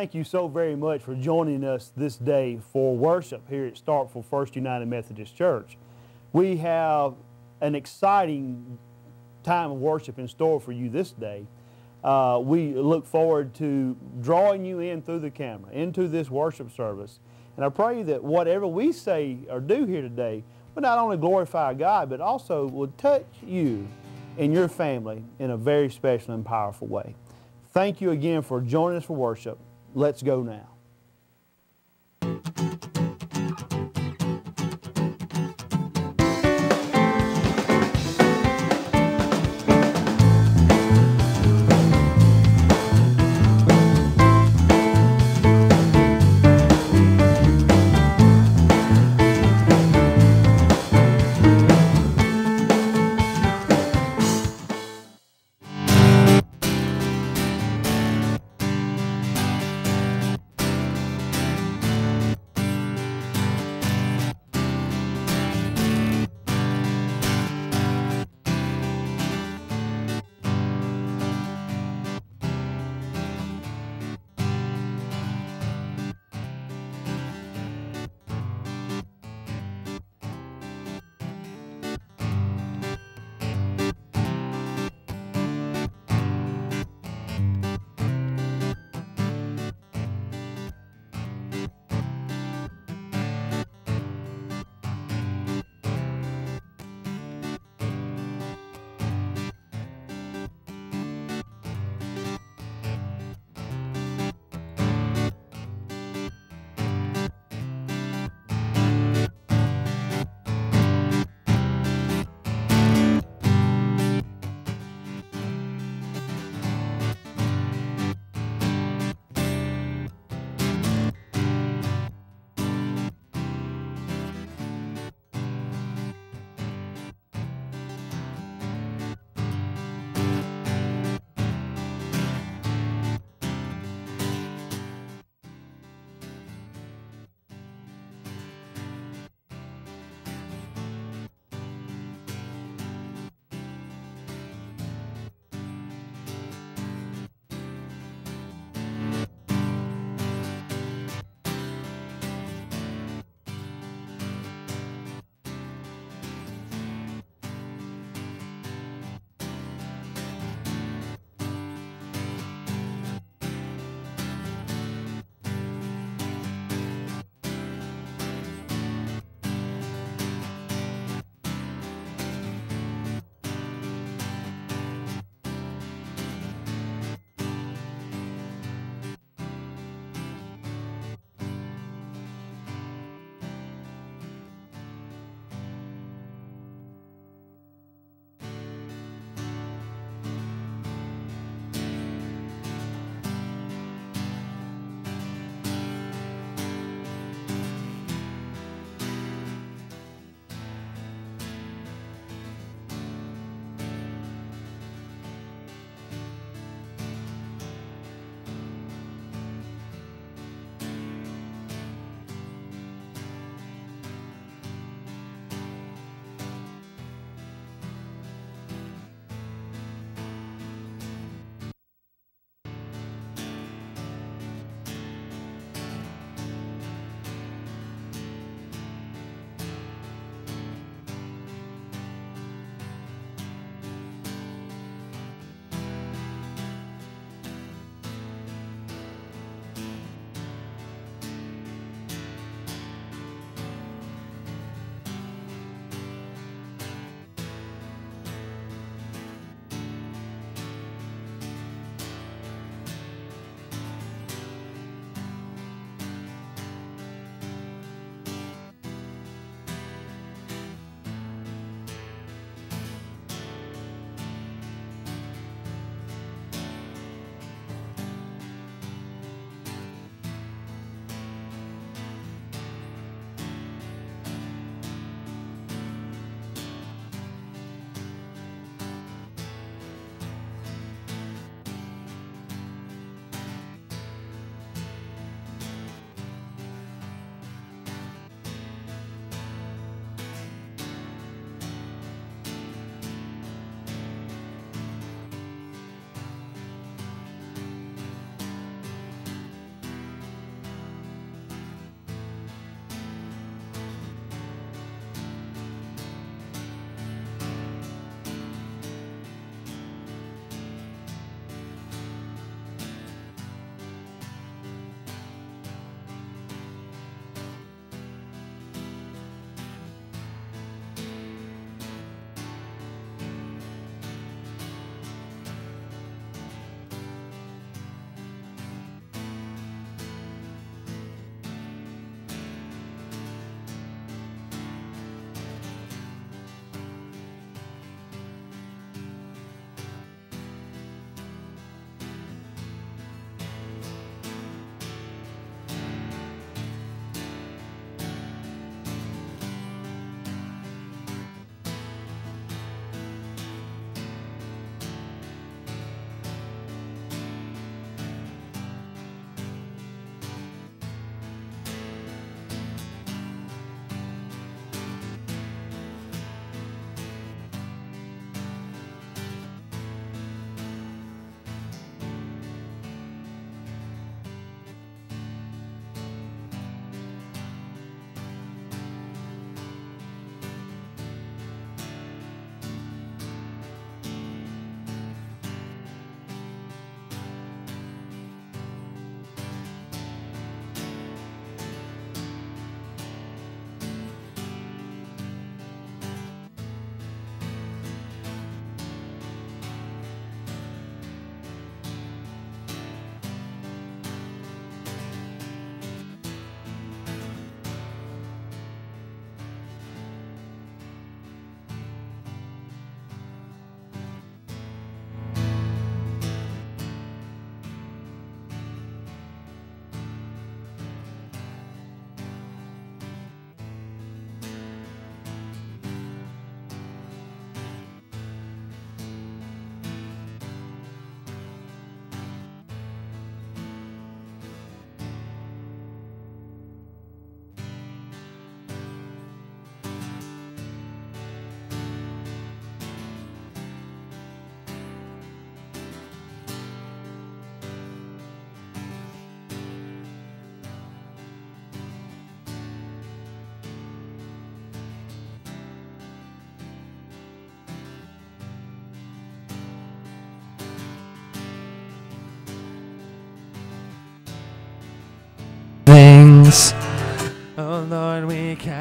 Thank you so very much for joining us this day for worship here at Starkville First United Methodist Church. We have an exciting time of worship in store for you this day. Uh, we look forward to drawing you in through the camera into this worship service. And I pray that whatever we say or do here today will not only glorify God, but also will touch you and your family in a very special and powerful way. Thank you again for joining us for worship. Let's go now.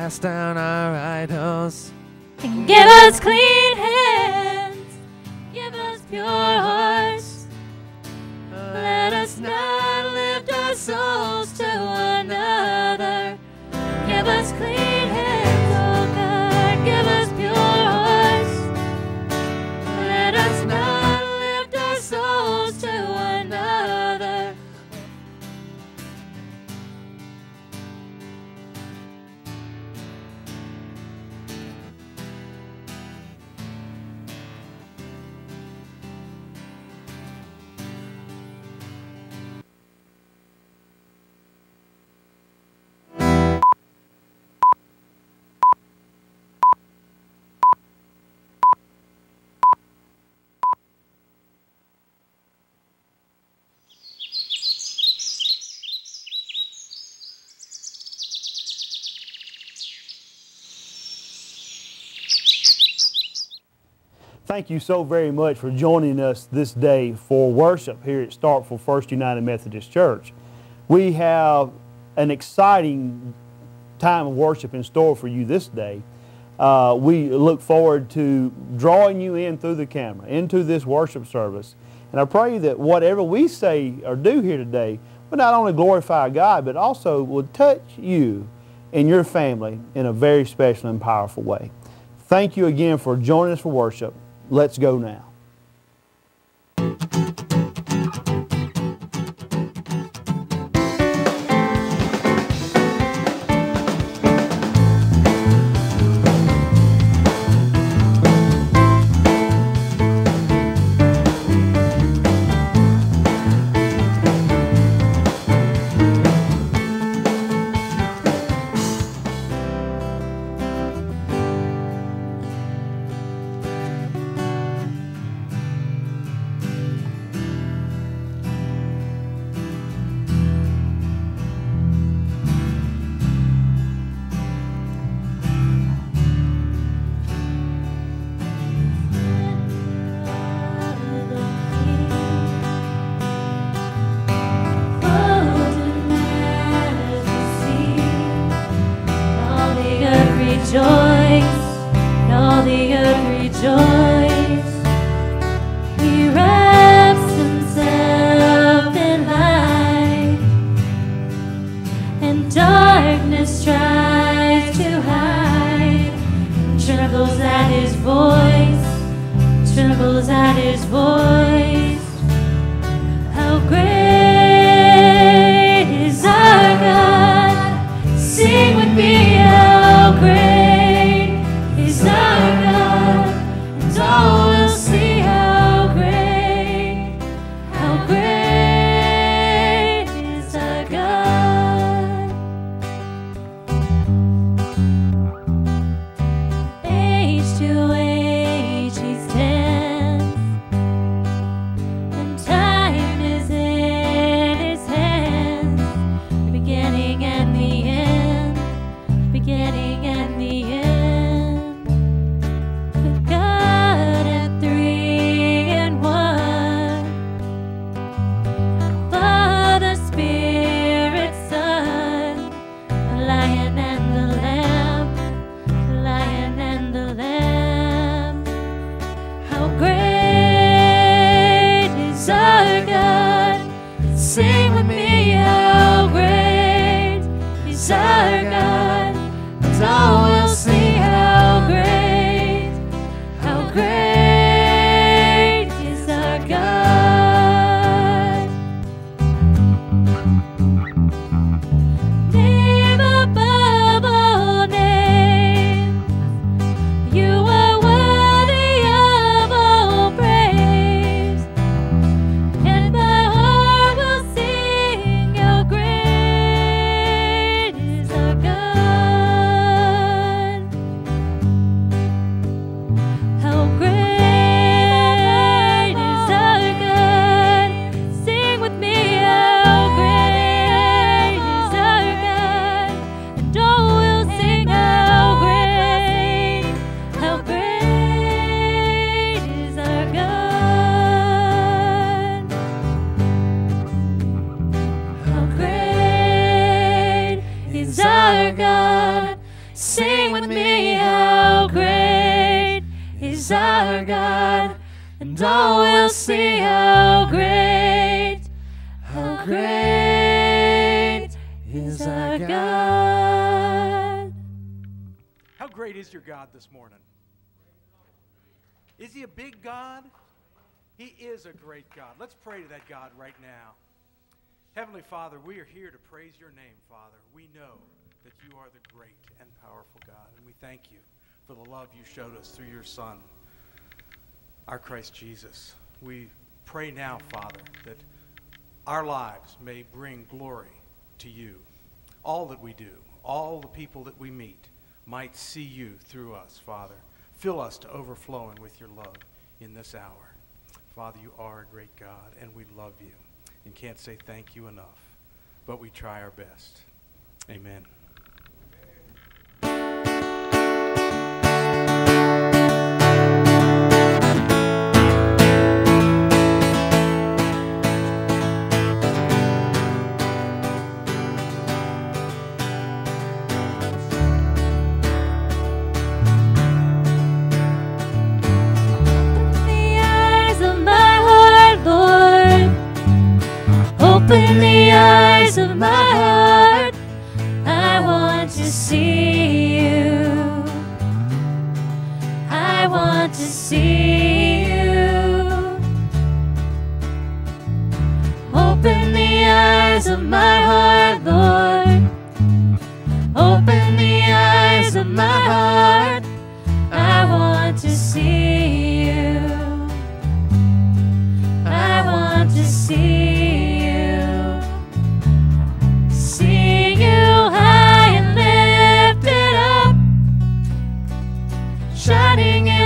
Cast down our idols. And give us clean Thank you so very much for joining us this day for worship here at Starkville First United Methodist Church. We have an exciting time of worship in store for you this day. Uh, we look forward to drawing you in through the camera into this worship service. And I pray that whatever we say or do here today will not only glorify God, but also will touch you and your family in a very special and powerful way. Thank you again for joining us for worship. Let's go now. Is your God this morning? Is he a big God? He is a great God. Let's pray to that God right now. Heavenly Father, we are here to praise your name, Father. We know that you are the great and powerful God, and we thank you for the love you showed us through your Son, our Christ Jesus. We pray now, Father, that our lives may bring glory to you. All that we do, all the people that we meet might see you through us, Father. Fill us to overflowing with your love in this hour. Father, you are a great God, and we love you and can't say thank you enough, but we try our best. Amen. Shining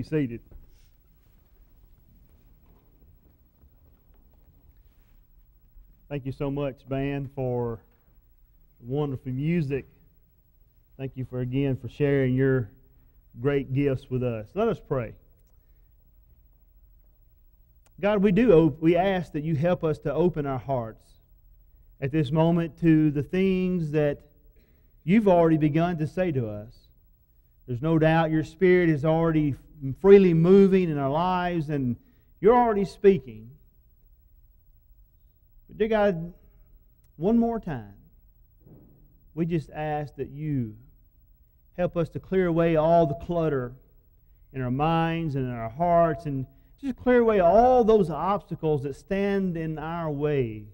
be seated. Thank you so much, band, for wonderful music. Thank you for again for sharing your great gifts with us. Let us pray. God, we do we ask that you help us to open our hearts at this moment to the things that you've already begun to say to us. There's no doubt your spirit is already freely moving in our lives and you're already speaking. But dear God, one more time, we just ask that you help us to clear away all the clutter in our minds and in our hearts and just clear away all those obstacles that stand in our way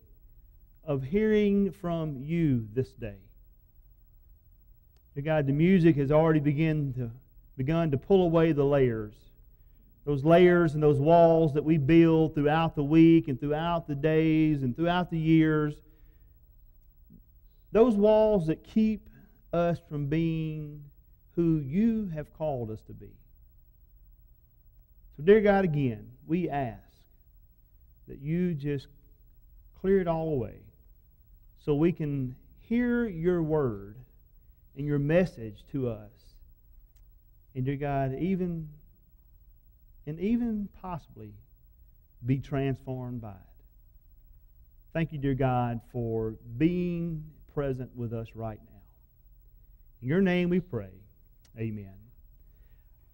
of hearing from you this day. Dear God, the music has already begun to, begun to pull away the layers. Those layers and those walls that we build throughout the week and throughout the days and throughout the years. Those walls that keep us from being who you have called us to be. So, dear God, again, we ask that you just clear it all away so we can hear your word and your message to us. And dear God, even and even possibly be transformed by it. Thank you, dear God, for being present with us right now. In your name we pray. Amen.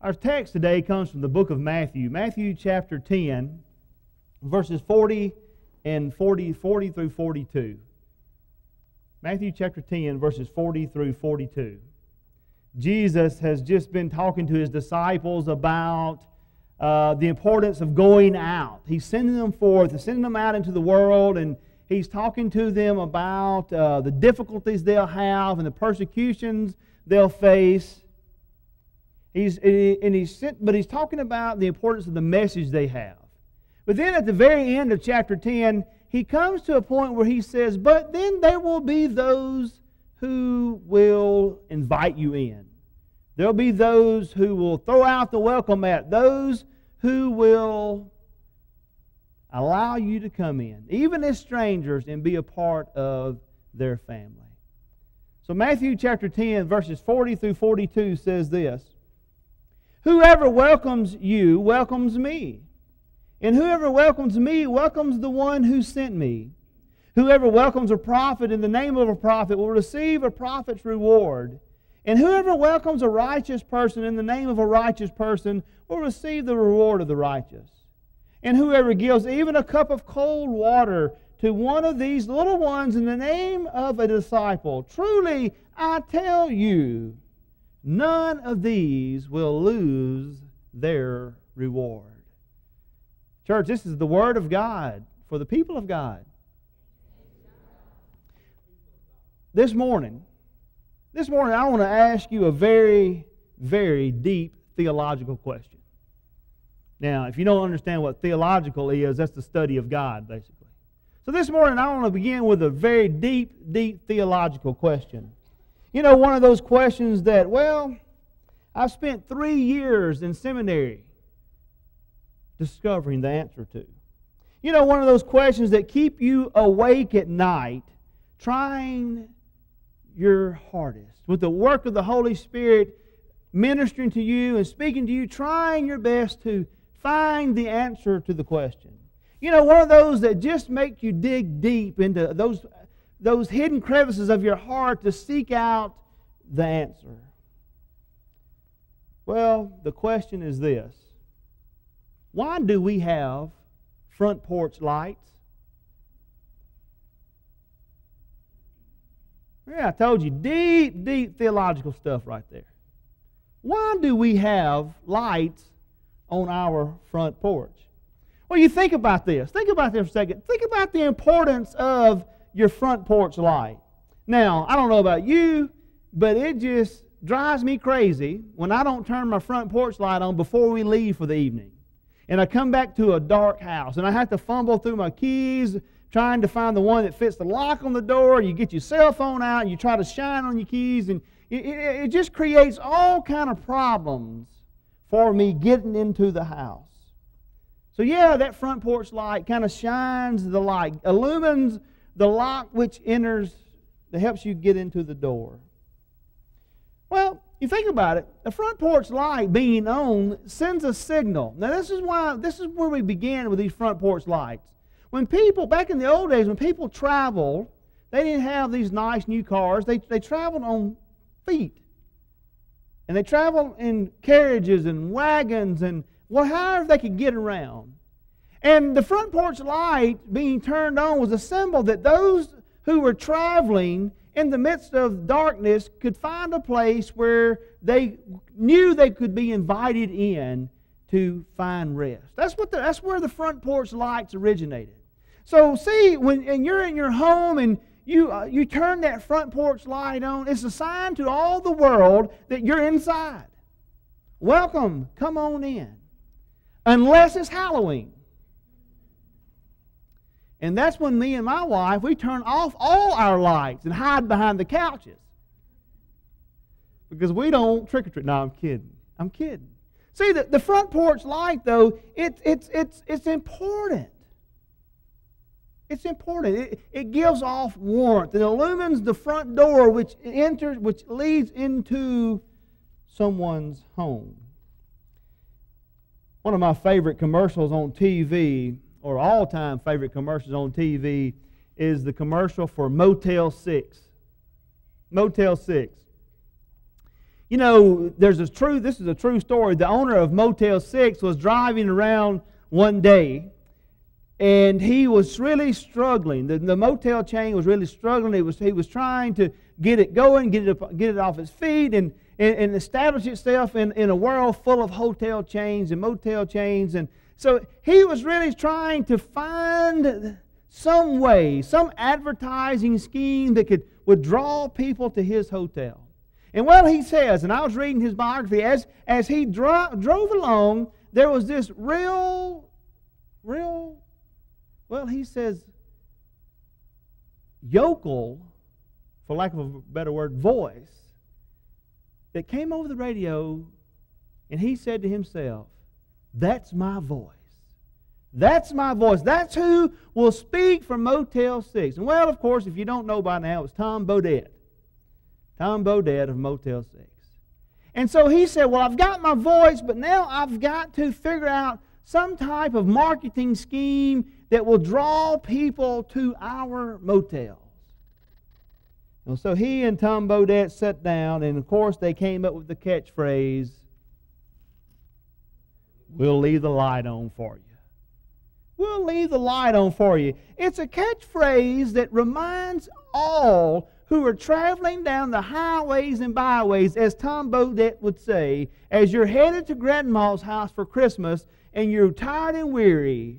Our text today comes from the book of Matthew, Matthew chapter 10, verses 40 and 40, 40 through 42. Matthew chapter 10, verses 40 through 42. Jesus has just been talking to his disciples about uh, the importance of going out. He's sending them forth, he's sending them out into the world, and he's talking to them about uh, the difficulties they'll have and the persecutions they'll face. He's, and he's, but he's talking about the importance of the message they have. But then at the very end of chapter 10, he comes to a point where he says, But then there will be those who will invite you in. There'll be those who will throw out the welcome mat, those who will allow you to come in, even as strangers, and be a part of their family. So, Matthew chapter 10, verses 40 through 42 says this Whoever welcomes you welcomes me. And whoever welcomes me welcomes the one who sent me. Whoever welcomes a prophet in the name of a prophet will receive a prophet's reward. And whoever welcomes a righteous person in the name of a righteous person will receive the reward of the righteous. And whoever gives even a cup of cold water to one of these little ones in the name of a disciple, truly I tell you, none of these will lose their reward. Church, this is the Word of God for the people of God. This morning, this morning I want to ask you a very, very deep theological question. Now, if you don't understand what theological is, that's the study of God, basically. So this morning I want to begin with a very deep, deep theological question. You know, one of those questions that, well, I've spent three years in seminary discovering the answer to. You know, one of those questions that keep you awake at night, trying your hardest with the work of the Holy Spirit ministering to you and speaking to you, trying your best to find the answer to the question. You know, one of those that just make you dig deep into those, those hidden crevices of your heart to seek out the answer. Well, the question is this why do we have front porch lights? Yeah, I told you, deep, deep theological stuff right there. Why do we have lights on our front porch? Well, you think about this. Think about this for a second. Think about the importance of your front porch light. Now, I don't know about you, but it just drives me crazy when I don't turn my front porch light on before we leave for the evening and I come back to a dark house and I have to fumble through my keys trying to find the one that fits the lock on the door. You get your cell phone out and you try to shine on your keys and it, it, it just creates all kind of problems for me getting into the house. So yeah, that front porch light kind of shines the light, illumines the lock which enters, that helps you get into the door. Well, you think about it, the front porch light being on sends a signal. Now, this is why this is where we began with these front porch lights. When people, back in the old days, when people traveled, they didn't have these nice new cars. They, they traveled on feet. And they traveled in carriages and wagons and well, however they could get around. And the front porch light being turned on was a symbol that those who were traveling in the midst of darkness, could find a place where they knew they could be invited in to find rest. That's, what the, that's where the front porch lights originated. So, see, when and you're in your home and you, uh, you turn that front porch light on, it's a sign to all the world that you're inside. Welcome, come on in. Unless it's Halloween. And that's when me and my wife, we turn off all our lights and hide behind the couches. Because we don't trick or treat. No, I'm kidding. I'm kidding. See, the, the front porch light, though, it, it's, it's, it's important. It's important. It, it gives off warmth. It illumines the front door which enters, which leads into someone's home. One of my favorite commercials on TV, or all-time favorite commercials on TV, is the commercial for Motel 6. Motel 6. You know, there's a true, this is a true story. The owner of Motel 6 was driving around one day and he was really struggling. The, the motel chain was really struggling. He was, he was trying to get it going, get it, get it off its feet, and, and, and establish itself in, in a world full of hotel chains and motel chains. And so he was really trying to find some way, some advertising scheme that could, would draw people to his hotel. And well, he says, and I was reading his biography, as, as he dro- drove along, there was this real, real well, he says, yokel, for lack of a better word, voice, that came over the radio and he said to himself, That's my voice. That's my voice. That's who will speak from Motel 6. And well, of course, if you don't know by now, it's Tom Bodett. Tom Bodett of Motel 6. And so he said, Well, I've got my voice, but now I've got to figure out some type of marketing scheme that will draw people to our motels. And so he and Tom Bodett sat down, and of course, they came up with the catchphrase We'll leave the light on for you. We'll leave the light on for you. It's a catchphrase that reminds all who are traveling down the highways and byways, as Tom Bodett would say, as you're headed to Grandma's house for Christmas and you're tired and weary,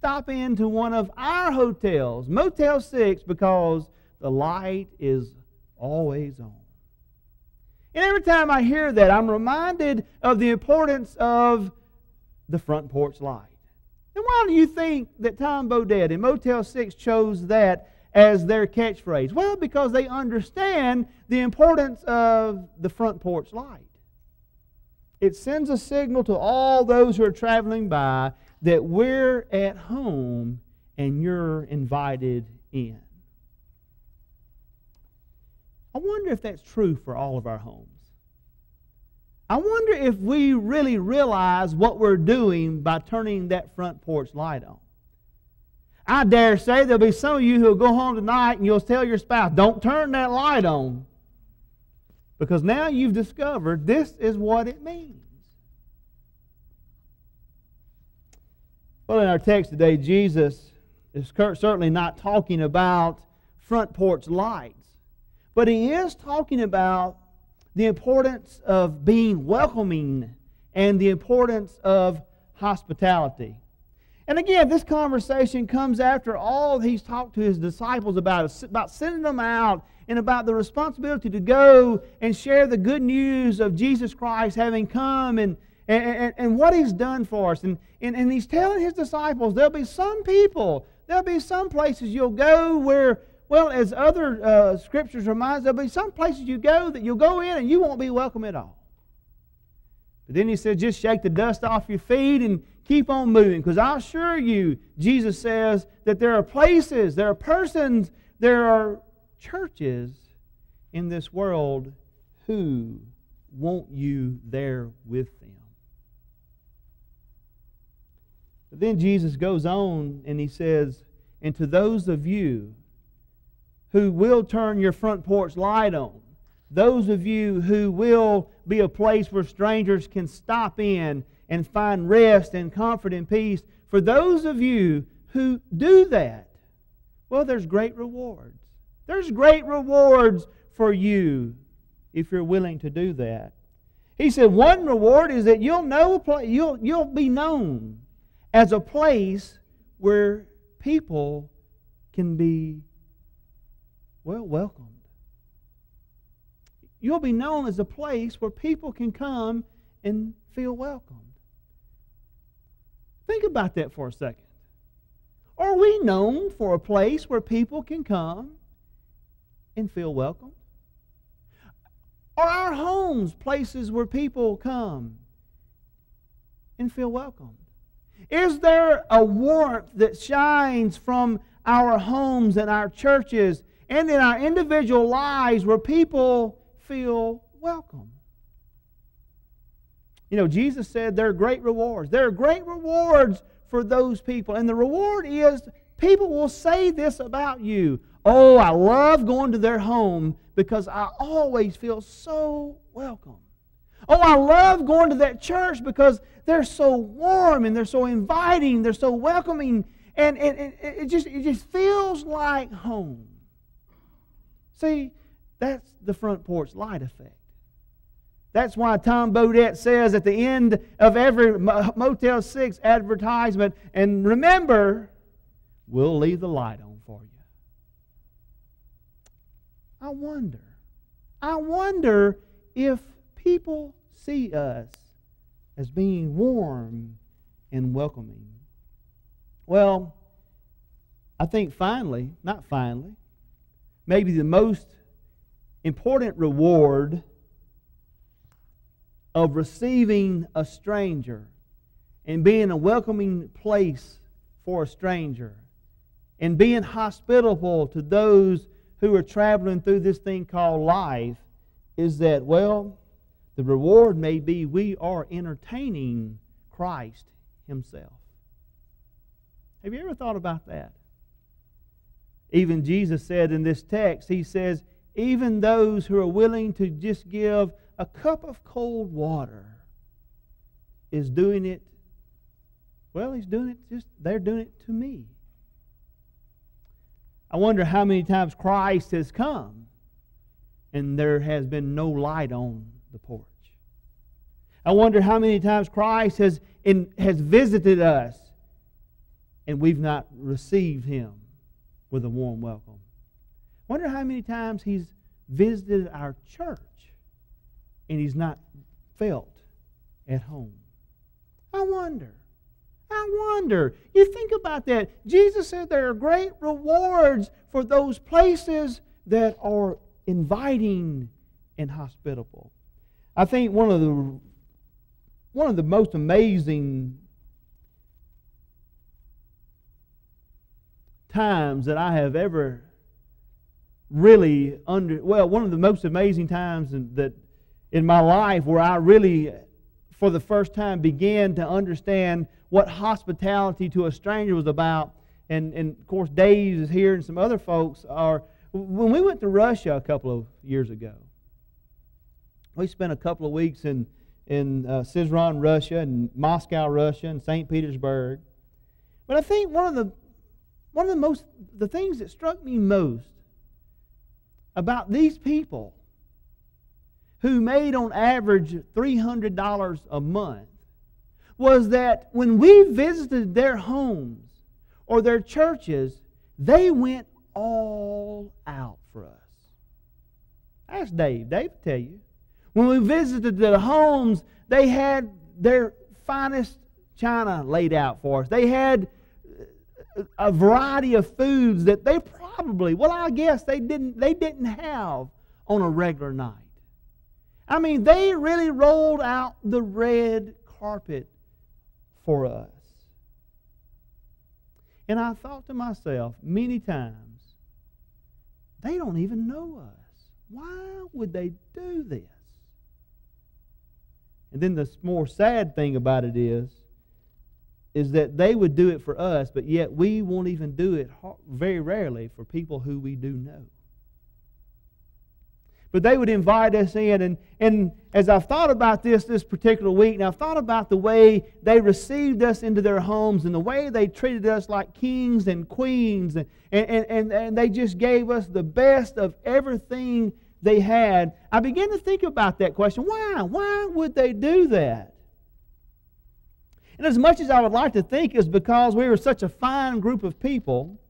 stop into one of our hotels, Motel 6, because the light is always on. And every time I hear that, I'm reminded of the importance of the front porch light. And why do you think that Tom Bodett and Motel 6 chose that as their catchphrase? Well, because they understand the importance of the front porch light. It sends a signal to all those who are traveling by that we're at home and you're invited in. I wonder if that's true for all of our homes. I wonder if we really realize what we're doing by turning that front porch light on. I dare say there'll be some of you who'll go home tonight and you'll tell your spouse, don't turn that light on. Because now you've discovered this is what it means. Well, in our text today, Jesus is certainly not talking about front porch lights, but he is talking about the importance of being welcoming and the importance of hospitality. And again, this conversation comes after all he's talked to his disciples about, about sending them out and about the responsibility to go and share the good news of Jesus Christ having come and and, and, and what he's done for us. And, and, and he's telling his disciples there'll be some people, there'll be some places you'll go where, well, as other uh, scriptures remind, us, there'll be some places you go that you'll go in and you won't be welcome at all. But then he said, just shake the dust off your feet and keep on moving. Because I assure you, Jesus says that there are places, there are persons, there are churches in this world who want you there with them. But then Jesus goes on and he says, And to those of you who will turn your front porch light on, those of you who will be a place where strangers can stop in and find rest and comfort and peace, for those of you who do that, well, there's great rewards. There's great rewards for you if you're willing to do that. He said one reward is that you'll know you'll, you'll be known as a place where people can be well welcomed. You'll be known as a place where people can come and feel welcomed. Think about that for a second. Are we known for a place where people can come and feel welcome? Are our homes places where people come and feel welcome? Is there a warmth that shines from our homes and our churches and in our individual lives where people feel welcome? You know, Jesus said there are great rewards. There are great rewards for those people. And the reward is people will say this about you Oh, I love going to their home because I always feel so welcome. Oh, I love going to that church because they're so warm and they're so inviting, they're so welcoming, and, it, just, it just feels like home. See, that's the front porch light effect. That's why Tom Bodett says at the end of every Motel 6 advertisement, and remember, we'll leave the light on for you. I wonder, I wonder if people see us as being warm and welcoming. Well, I think finally, not finally, maybe the most important reward of receiving a stranger and being a welcoming place for a stranger and being hospitable to those who are traveling through this thing called life is that, well, the reward may be we are entertaining Christ Himself. Have you ever thought about that? Even Jesus said in this text, He says, even those who are willing to just give a cup of cold water is doing it, well, He's doing it just, they're doing it to me. I wonder how many times Christ has come and there has been no light on the porch. I wonder how many times Christ has, in, has visited us and we've not received him with a warm welcome. I wonder how many times he's visited our church and he's not felt at home. I wonder. I wonder. You think about that. Jesus said there are great rewards for those places that are inviting and hospitable. I think one of the one of the most amazing times that I have ever really under well one of the most amazing times in, that in my life where I really for the first time began to understand what hospitality to a stranger was about. And, and of course, Dave is here and some other folks are. When we went to Russia a couple of years ago, we spent a couple of weeks in, in uh, Russia, and Moscow, Russia, and St. Petersburg. But I think one of the one of the most the things that struck me most about these people who made on average $300 a month was that when we visited their homes or their churches, they went all out for us. Ask Dave. Dave will tell you. When we visited their homes, they had their finest china laid out for us. They had uh, a variety of foods that they probably, well, I guess they didn't, they didn't have on a regular night. I mean, they really rolled out the red carpet for us. And I thought to myself many times, they don't even know us. Why would they do this? And then the more sad thing about it is, is that they would do it for us, but yet we won't even do it very rarely for people who we do know. But they would invite us in, and, and as I've thought about this this particular week, and I've thought about the way they received us into their homes and the way they treated us like kings and queens, and, and, and, and they just gave us the best of everything they had, I began to think about that question. Why? Why would they do that? And as much as I would like to think it's because we were such a fine group of people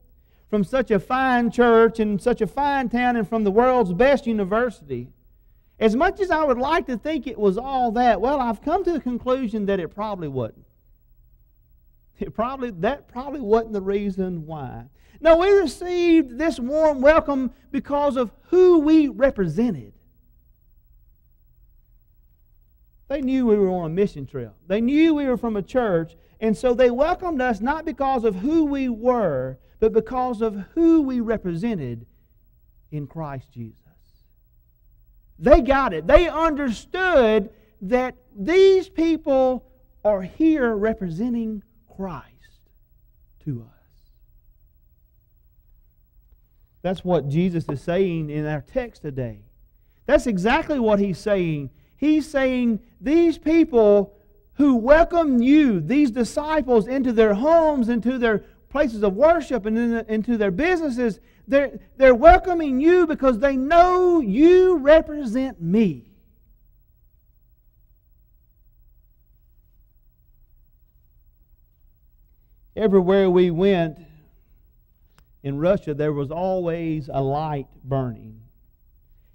from such a fine church and such a fine town and from the world's best university, as much as I would like to think it was all that, well, I've come to the conclusion that it probably wasn't. It probably, that probably wasn't the reason why. No, we received this warm welcome because of who we represented. They knew we were on a mission trip. They knew we were from a church, and so they welcomed us not because of who we were, but because of who we represented in Christ Jesus. They got it. They understood that these people are here representing Christ to us. That's what Jesus is saying in our text today. That's exactly what he's saying He's saying these people who welcome you, these disciples, into their homes, into their places of worship, and into their businesses, they're, they're welcoming you because they know you represent me. Everywhere we went in Russia, there was always a light burning.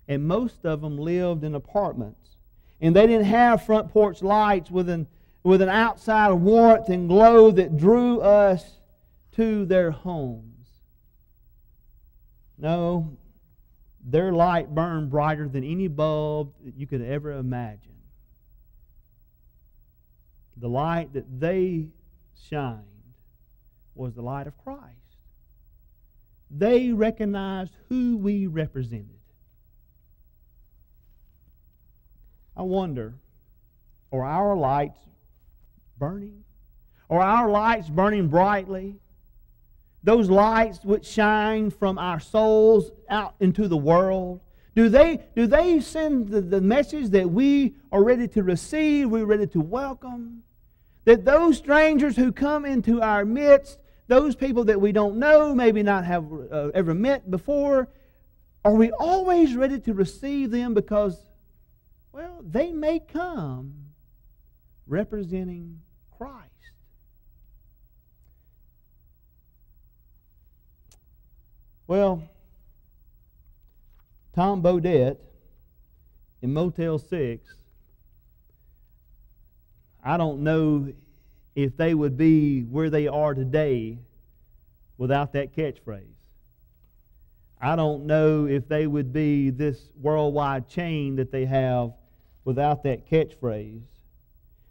And most of them lived in apartments. And they didn't have front porch lights with an, with an outside warmth and glow that drew us to their homes. No, their light burned brighter than any bulb that you could ever imagine. The light that they shined was the light of Christ. They recognized who we represented. I wonder, are our lights burning? Are our lights burning brightly? Those lights which shine from our souls out into the world, do they, do they send the, the message that we are ready to receive, we're ready to welcome? That those strangers who come into our midst, those people that we don't know, maybe not have uh, ever met before, are we always ready to receive them because well, they may come representing Christ. Well, Tom Bodett in Motel 6, I don't know if they would be where they are today without that catchphrase. I don't know if they would be this worldwide chain that they have without that catchphrase.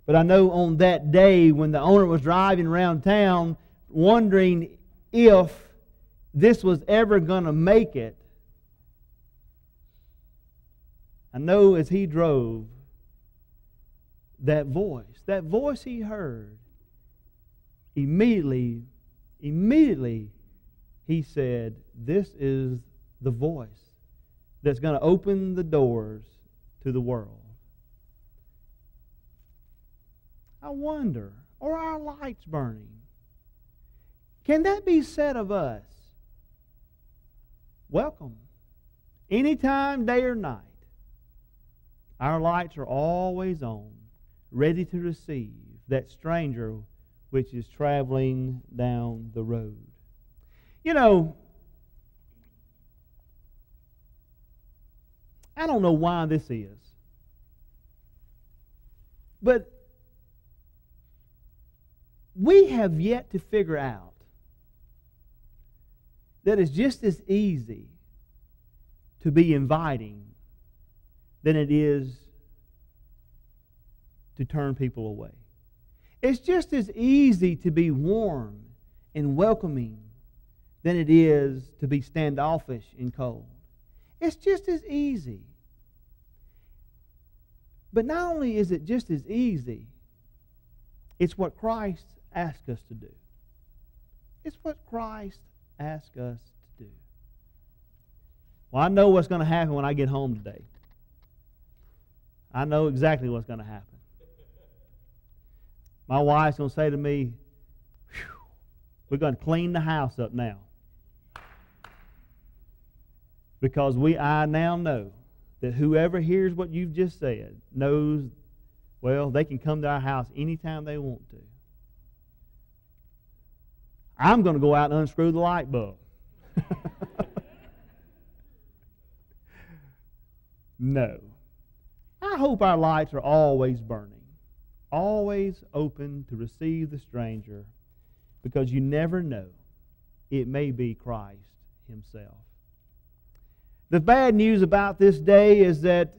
But I know on that day when the owner was driving around town wondering if this was ever going to make it, I know as he drove, that voice, that voice he heard, immediately, immediately he said, This is the voice that's going to open the doors to the world. I wonder, are our lights burning? Can that be said of us? Welcome. Anytime, day or night, our lights are always on, ready to receive that stranger which is traveling down the road. You know, I don't know why this is, but we have yet to figure out that it's just as easy to be inviting than it is to turn people away. It's just as easy to be warm and welcoming than it is to be standoffish and cold. It's just as easy. But not only is it just as easy, it's what Christ ask us to do. It's what Christ asked us to do. Well, I know what's going to happen when I get home today. I know exactly what's going to happen. My wife's going to say to me, We're going to clean the house up now. Because we, I now know that whoever hears what you've just said knows, well, they can come to our house anytime they want to. I'm going to go out and unscrew the light bulb. no. I hope our lights are always burning, always open to receive the stranger, because you never know. It may be Christ Himself. The bad news about this day is that,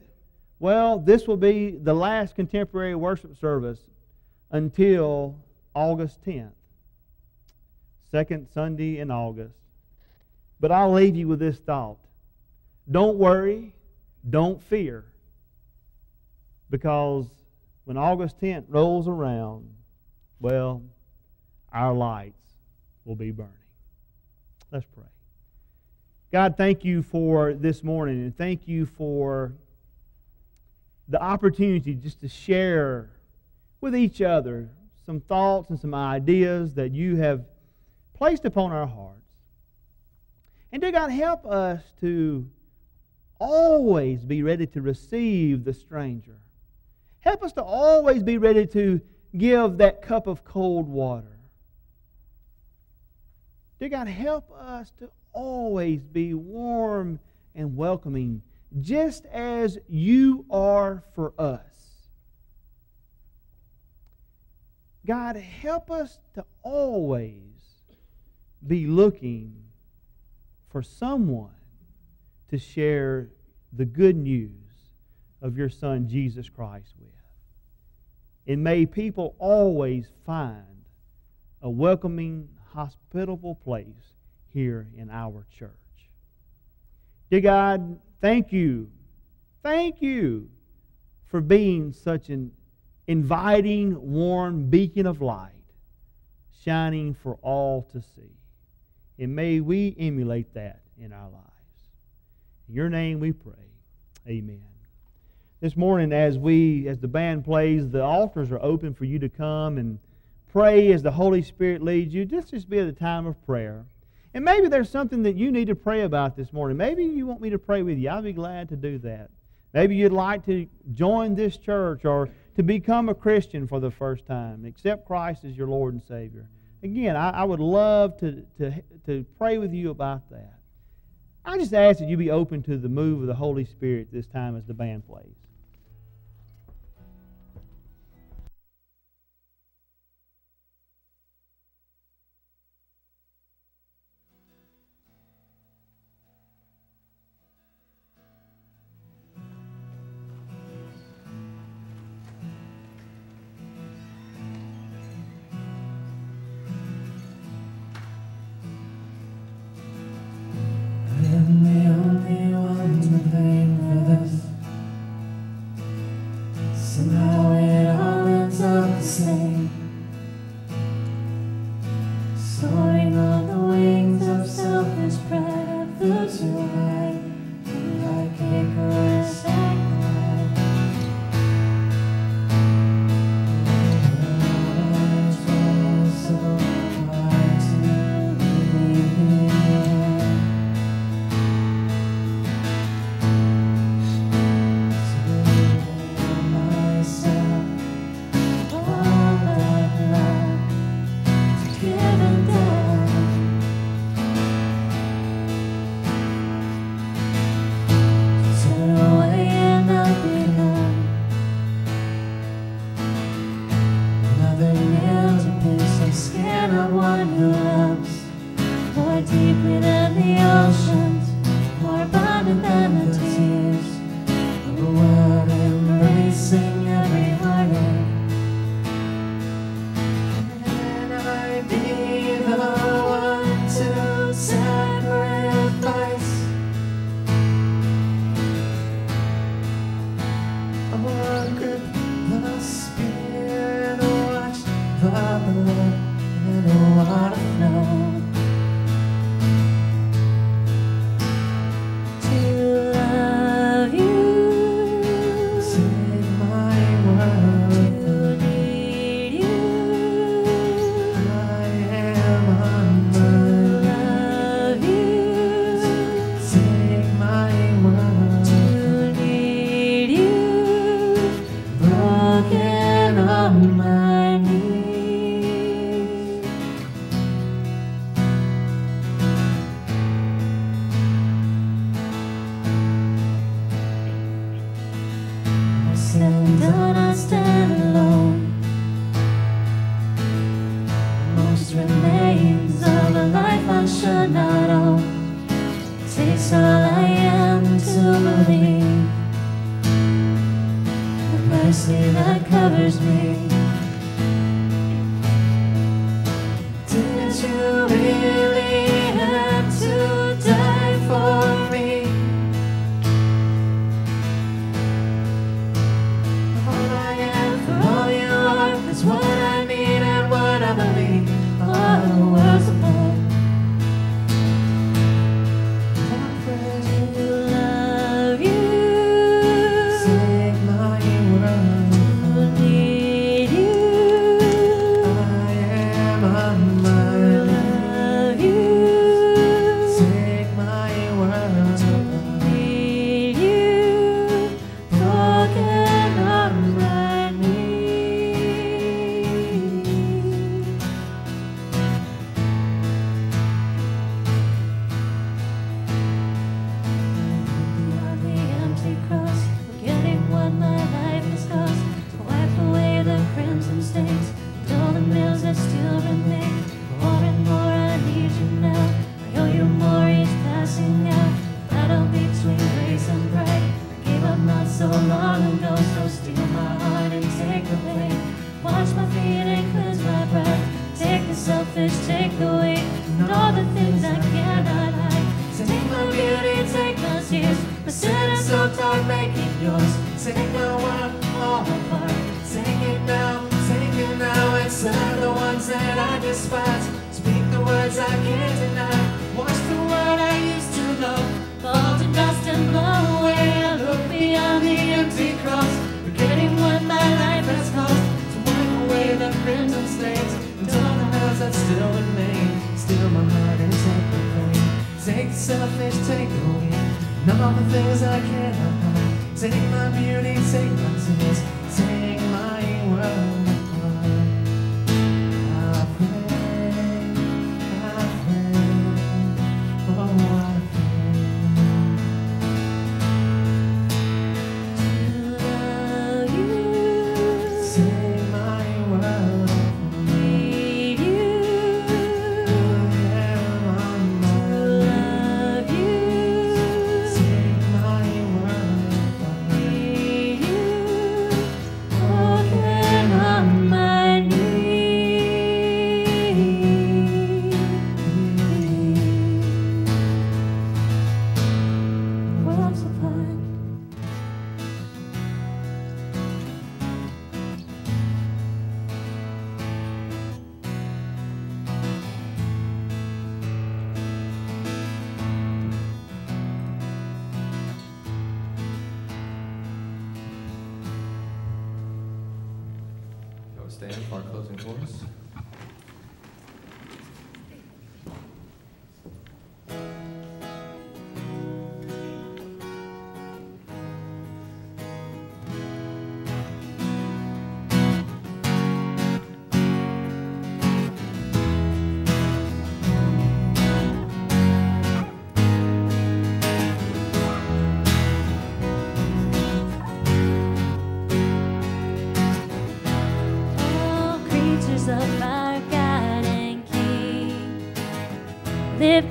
well, this will be the last contemporary worship service until August 10th, second Sunday in August. But I'll leave you with this thought don't worry, don't fear, because when August 10th rolls around, well, our lights will be burning. Let's pray. God, thank you for this morning and thank you for the opportunity just to share with each other some thoughts and some ideas that you have placed upon our hearts. And dear God, help us to always be ready to receive the stranger. Help us to always be ready to give that cup of cold water. Dear God, help us to always be warm and welcoming, just as you are for us. God, help us to always be looking for someone to share the good news of your Son, Jesus Christ, with. And may people always find a welcoming, hospitable place here in our church. Dear God, thank you. Thank you for being such an inviting, warm beacon of light, shining for all to see. And may we emulate that in our lives. In your name we pray. Amen. This morning, as we, as the band plays, the altars are open for you to come and pray as the Holy Spirit leads you. Just just be at a time of prayer. And maybe there's something that you need to pray about this morning. Maybe you want me to pray with you. I'll be glad to do that. Maybe you'd like to join this church or to become a Christian for the first time, accept Christ as your Lord and Savior. Again, I, I would love to, to, to pray with you about that. I just ask that you be open to the move of the Holy Spirit this time as the band plays. me. selfish takeaway Numb all the things I cannot hide Take my beauty, take my tears Take my world.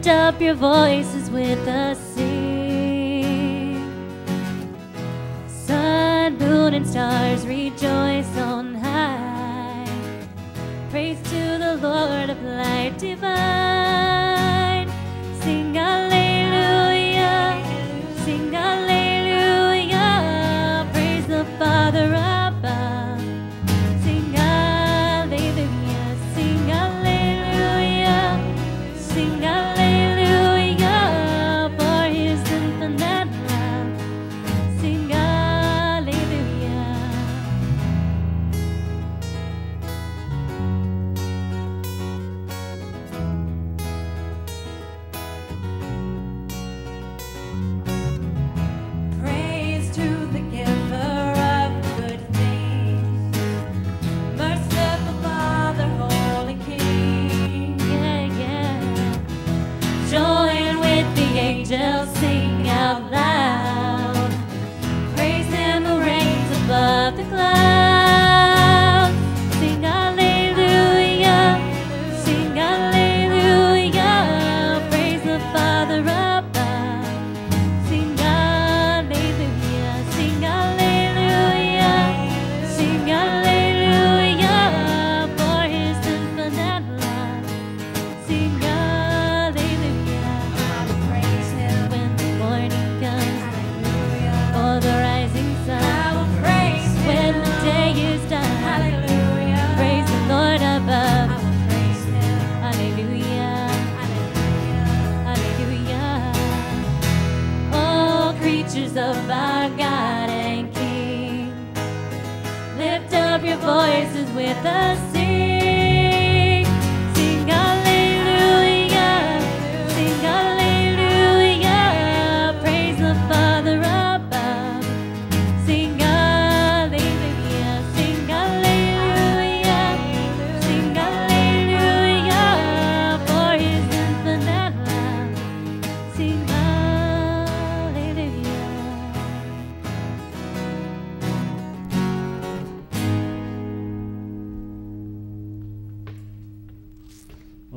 lift up your voices with a sing. Sun, moon, and stars rejoice on high. Praise to the Lord of light divine.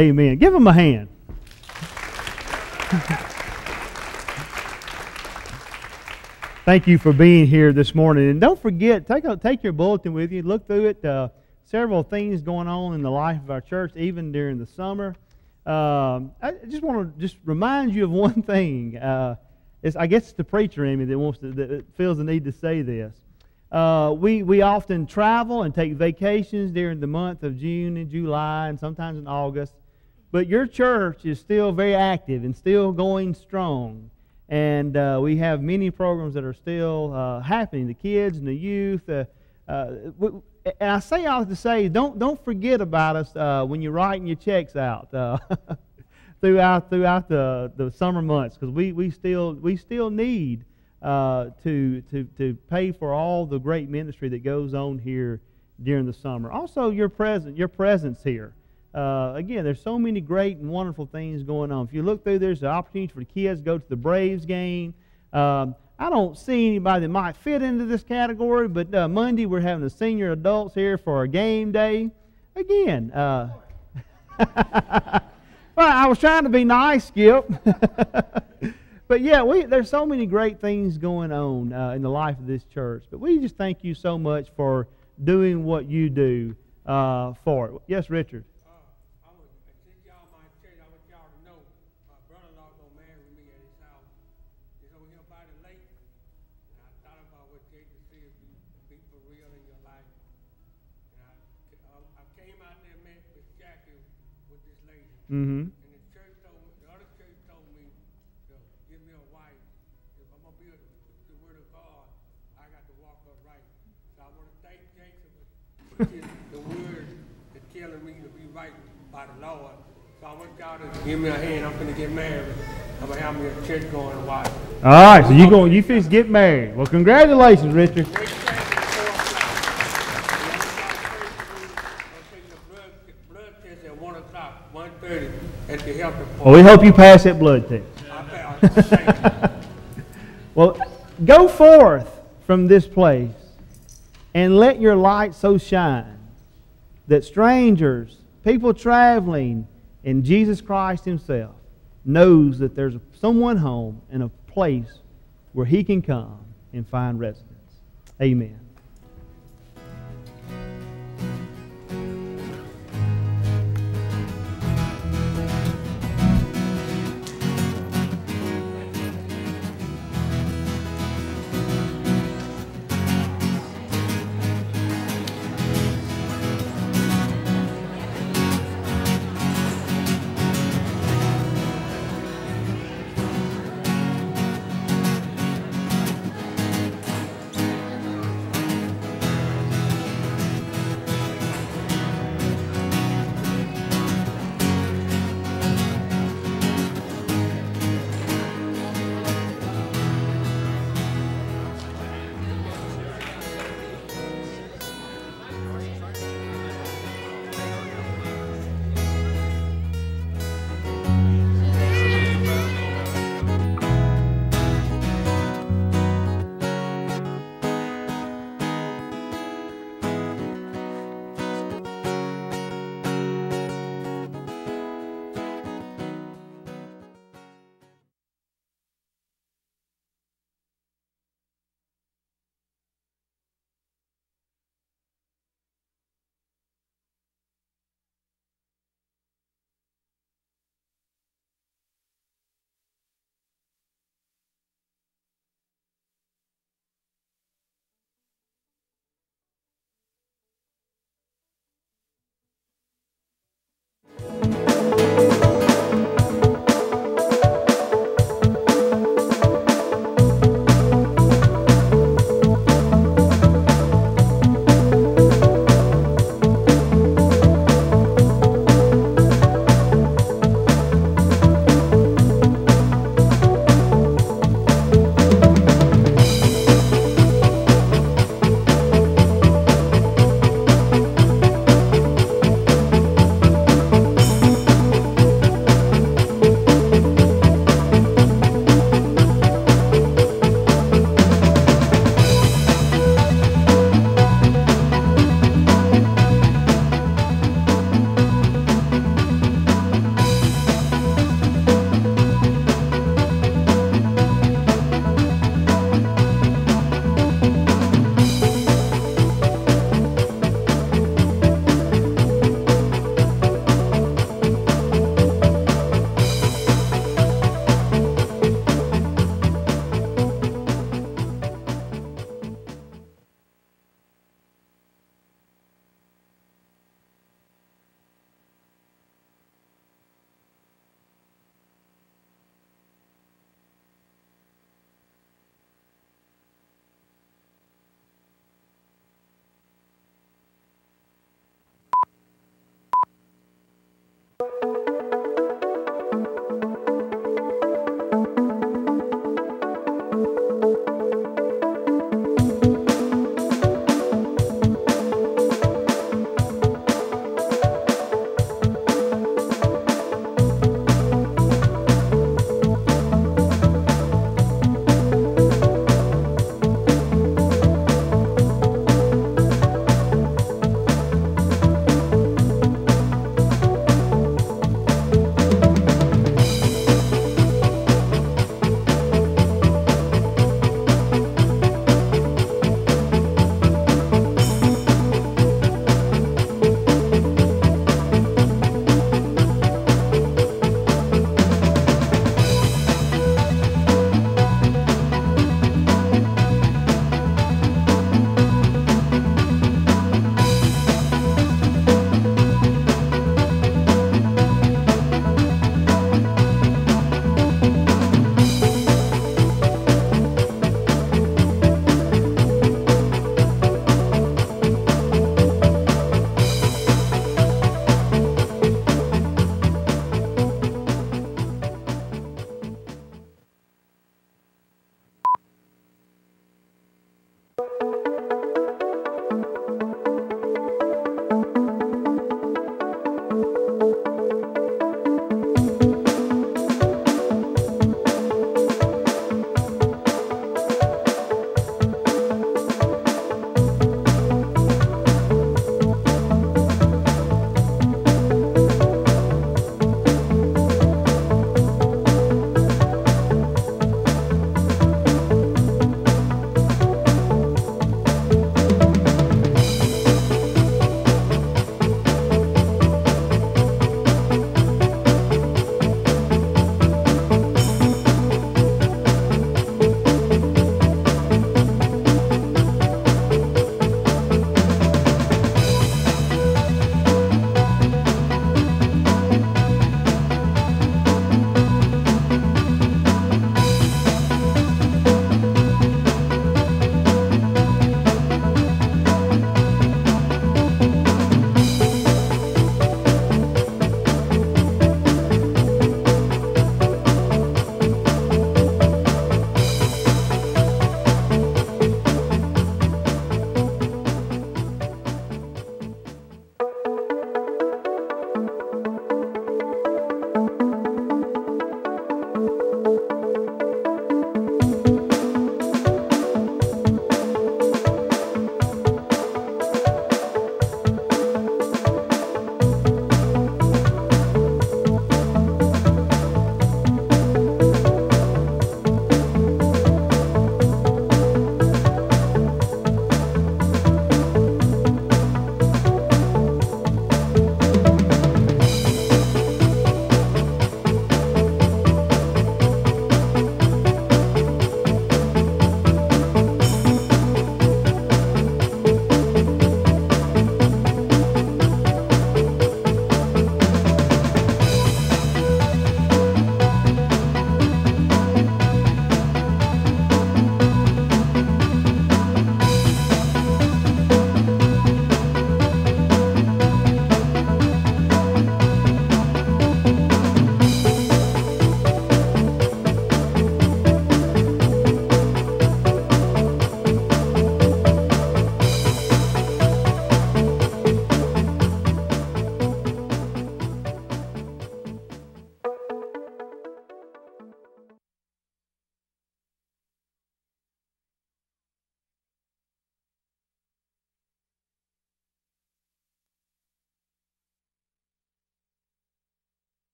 Amen. Give him a hand. Thank you for being here this morning. And don't forget, take, a, take your bulletin with you. Look through it. Uh, several things going on in the life of our church, even during the summer. Um, I just want to just remind you of one thing. Uh, I guess it's the preacher in me that wants to, that feels the need to say this. Uh, we, we often travel and take vacations during the month of June and July and sometimes in August. But your church is still very active and still going strong. And uh, we have many programs that are still uh, happening the kids and the youth. Uh, uh, and I say all to say, don't, don't forget about us uh, when you're writing your checks out uh, throughout, throughout the, the summer months because we, we, still, we still need to, to, to pay for all the great ministry that goes on here during the summer. Also, your, present, your presence here. Uh, again, there's so many great and wonderful things going on. If you look through, there's the opportunity for the kids to go to the Braves game. Um, I don't see anybody that might fit into this category, but uh, Monday we're having the senior adults here for a game day. Again, uh, well, I was trying to be nice, Skip. but yeah, we, there's so many great things going on uh, in the life of this church. But we just thank you so much for doing what you do uh, for it. Yes, Richard. Uh, I would, since y'all my church, I want y'all to know, my brother-in-law gonna marry me at his house. He's over here by the lake. And I thought about what Jake to see if you be for real in your life. And I, um, I came out there, met with Jackie, with this lady. Mm-hmm. And the church told me, the other church told me to give me a wife. If I'm gonna be a, the word of God, I got to walk upright. So I wanna thank Jason for the word that telling me to be right by the Lord. So I want y'all to give me a hand. I'm gonna get married. I'm gonna have me a church going a while. All right, so you going you fix get married. Well, congratulations, Richard. Well, we hope you pass that blood test. I found- thank you. Well, go forth from this place and let your light so shine that strangers, people traveling, and Jesus Christ Himself knows that there's someone home and a place where He can come and find residence. Amen.